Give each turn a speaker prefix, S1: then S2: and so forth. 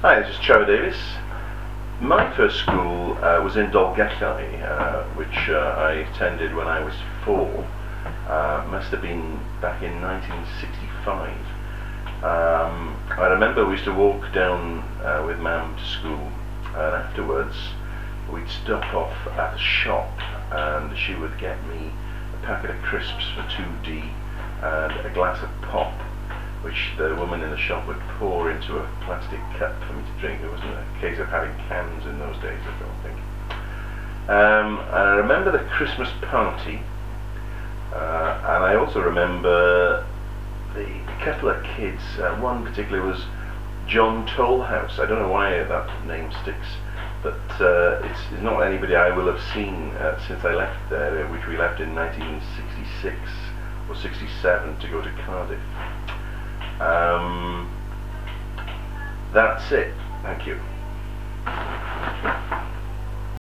S1: Hi, this is Trefor Davies. My first school uh, was in Dolgellau, uh, which uh, I attended when I was four. Uh, must have been back in 1965. Um, I remember we used to walk down uh, with Mam to school, and afterwards we'd stop off at a shop, and she would get me a packet of crisps for 2D and a glass of pop which the woman in the shop would pour into a plastic cup for me to drink. It wasn't a case of having cans in those days, I don't think. Um, I remember the Christmas party, uh, and I also remember the couple of kids. Uh, one particularly was John Tollhouse. I don't know why that name sticks, but uh, it's, it's, not anybody I will have seen uh, since I left there, which we left in 1966 or 67 to go to Cardiff. Um, that's it. Thank you.